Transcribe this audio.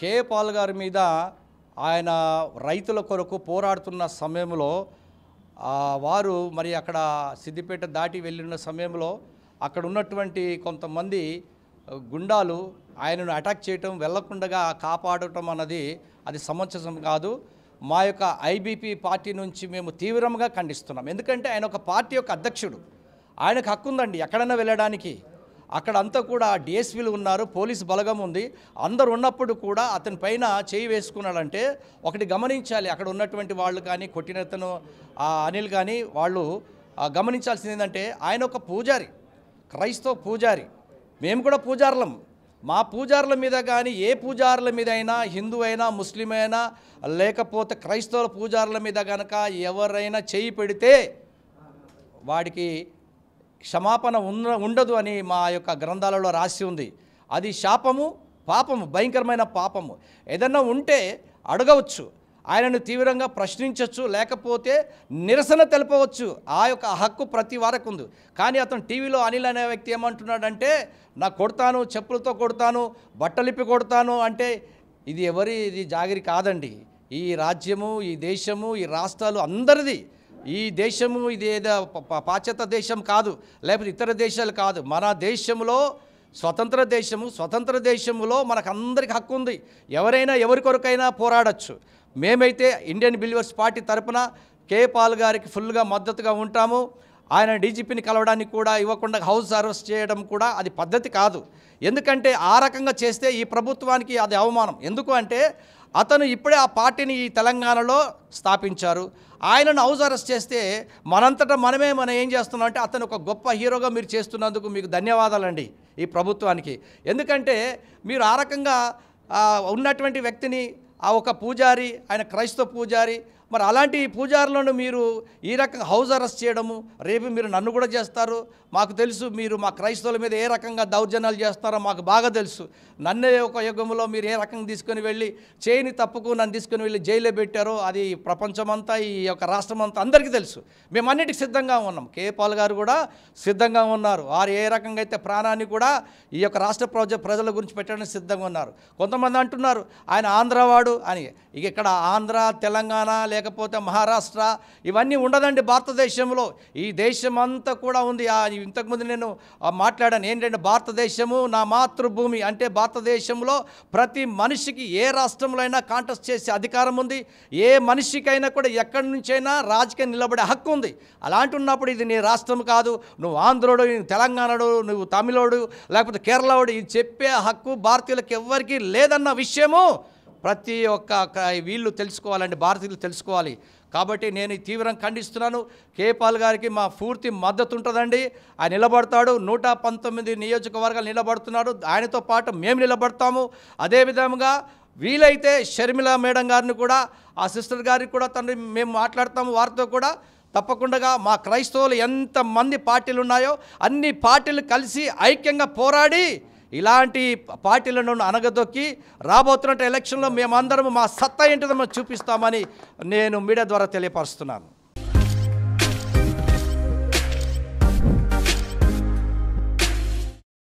కే Paul గారి మీద ఆయన రైతుల కొరకు పోరాడుతున్న సమయంలో వారు మరి అక్కడ సిద్దిపేట దాటి వెళ్ళిన సమయంలో అక్కడ ఉన్నటువంటి కొంతమంది గుండాలు ఆయనను అటాక్ చేయటం వెళ్ళకుండా కాపాడటం అన్నది అది సమంజసం కాదు. మా యొక్క ఐబీపీ పార్టీ నుంచి మేము తీవ్రంగా ఖండిస్తున్నాం. ఎందుకంటే ఆయన ఒక పార్టీ యొక్క అధ్యక్షుడు. ఆయనకు హక్కు ఉందండి ఎక్కడైనా వెళ్ళడానికి. అక్కడ అంతా కూడా డిఎస్పీలు ఉన్నారు పోలీస్ బలగం ఉంది. అందరు ఉన్నప్పుడు కూడా అతని పైన చేయి వేసుకున్నాడంటే ఒకటి గమనించాలి. అక్కడ ఉన్నటువంటి వాళ్ళు కానీ కొట్టినతను అనిల్ కానీ వాళ్ళు గమనించాల్సింది ఏంటంటే ఆయన ఒక పూజారి క్రైస్తవ పూజారి. మేము కూడా పూజారులం. మా పూజారుల మీద కానీ ఏ పూజారుల మీద అయినా హిందూ అయినా ముస్లిం అయినా లేకపోతే క్రైస్తవుల పూజారుల మీద కనుక ఎవరైనా చేయి పెడితే వాడికి క్షమాపణ ఉన్న ఉండదు అని మా యొక్క గ్రంథాలలో రాసి ఉంది. అది శాపము పాపము భయంకరమైన పాపము. ఏదన్నా ఉంటే అడగవచ్చు. ఆయనను తీవ్రంగా ప్రశ్నించవచ్చు లేకపోతే నిరసన తెలపవచ్చు. ఆ యొక్క హక్కు ప్రతి వారకు ఉంది. కానీ అతను టీవీలో అనిల్ అనే వ్యక్తి ఏమంటున్నాడంటే నా కొడతాను చెప్పులతో కొడతాను బట్టలిప్పి కొడతాను అంటే ఇది ఎవరి ఇది జాగిరి కాదండి. ఈ రాజ్యము ఈ దేశము ఈ రాష్ట్రాలు అందరిది ఈ దేశము ఇది ఏదో పాశ్చాత్య దేశం కాదు లేకపోతే ఇతర దేశాలు కాదు. మన దేశంలో స్వతంత్ర దేశము స్వతంత్ర దేశంలో మనకందరికీ హక్కు ఉంది. ఎవరైనా ఎవరి కొరకైనా పోరాడచ్చు. మేమైతే ఇండియన్ బిలీవర్స్ పార్టీ తరపున కే పాల్ గారికి ఫుల్గా మద్దతుగా ఉంటాము. ఆయన డీజీపీని కలవడానికి కూడా ఇవ్వకుండా హౌస్ అరెస్ట్ చేయడం కూడా అది పద్ధతి కాదు. ఎందుకంటే ఆ రకంగా చేస్తే ఈ ప్రభుత్వానికి అది అవమానం. ఎందుకు అంటే అతను ఇప్పుడే ఆ పార్టీని ఈ తెలంగాణలో స్థాపించారు. ఆయనను హౌస్ అరెస్ట్ చేస్తే మనంతటా మనమే మనం ఏం చేస్తున్నాం అంటే అతను ఒక గొప్ప హీరోగా మీరు చేస్తున్నందుకు మీకు ధన్యవాదాలండి ఈ ప్రభుత్వానికి. ఎందుకంటే మీరు ఆ రకంగా ఉన్నటువంటి వ్యక్తిని ఆ ఒక పూజారి ఆయన క్రైస్తవ పూజారి మరి అలాంటి పూజారులను మీరు ఈ రకంగా హౌస్ అరెస్ట్ చేయడము రేపు మీరు నన్ను కూడా చేస్తారు. మాకు తెలుసు మీరు మా క్రైస్తవుల మీద ఏ రకంగా దౌర్జన్యాలు చేస్తారో మాకు బాగా తెలుసు. నన్నే ఒక యుగంలో మీరు ఏ రకంగా తీసుకొని వెళ్ళి చేయని తప్పుకు నన్ను తీసుకొని వెళ్ళి జైల్లో పెట్టారో అది ప్రపంచమంతా ఈ యొక్క రాష్ట్రం అంతా అందరికీ తెలుసు. మేము సిద్ధంగా ఉన్నాం. కే. పాల్ గారు కూడా సిద్ధంగా ఉన్నారు. వారు ఏ రకంగా అయితే ప్రాణాన్ని కూడా ఈ యొక్క రాష్ట్ర ప్రజ ప్రజల గురించి పెట్టడానికి సిద్ధంగా ఉన్నారు. కొంతమంది అంటున్నారు ఆయన ఆంధ్రవాడు అని. ఇక ఇక్కడ ఆంధ్ర తెలంగాణ లేకపోతే మహారాష్ట్ర ఇవన్నీ ఉండదండి భారతదేశంలో. ఈ దేశం అంతా కూడా ఉంది. ఆ ఇంతకుముందు నేను మాట్లాడాను. ఏంటంటే భారతదేశము నా మాతృభూమి. అంటే భారతదేశంలో ప్రతి మనిషికి ఏ రాష్ట్రంలో అయినా కాంటెస్ట్ చేసే అధికారం ఉంది. ఏ మనిషికైనా కూడా ఎక్కడి నుంచైనా రాజకీయం నిలబడే హక్కు ఉంది. అలాంటి ఉన్నప్పుడు ఇది నీ రాష్ట్రం కాదు. నువ్వు ఆంధ్రుడు నువ్వు తెలంగాణడు నువ్వు తమిళోడు లేకపోతే కేరళోడు ఇది చెప్పే హక్కు భారతీయులకు ఎవ్వరికీ లేదన్న విషయము ప్రతి ఒక్క వీళ్ళు తెలుసుకోవాలండి భారతీయులు తెలుసుకోవాలి. కాబట్టి నేను తీవ్రంగా ఖండిస్తున్నాను. కేపాల్ గారికి మా పూర్తి మద్దతు ఉంటుందండి. ఆయన నిలబడతాడు. నూట పంతొమ్మిది నియోజకవర్గాలు నిలబడుతున్నాడు ఆయనతో పాటు మేము నిలబడతాము. అదేవిధంగా వీలైతే షర్మిల మేడం గారిని కూడా ఆ సిస్టర్ గారికి కూడా తను మేము మాట్లాడతాము వారితో కూడా. తప్పకుండా మా క్రైస్తవులు ఎంతమంది పార్టీలు ఉన్నాయో అన్ని పార్టీలు కలిసి ఐక్యంగా పోరాడి ఇలాంటి పార్టీలను అనగదొక్కి రాబోతున్న ఎలక్షన్లో మేమందరం మా సత్తా ఏంటిదో చూపిస్తామని నేను మీడియా ద్వారా తెలియపరుస్తున్నాను.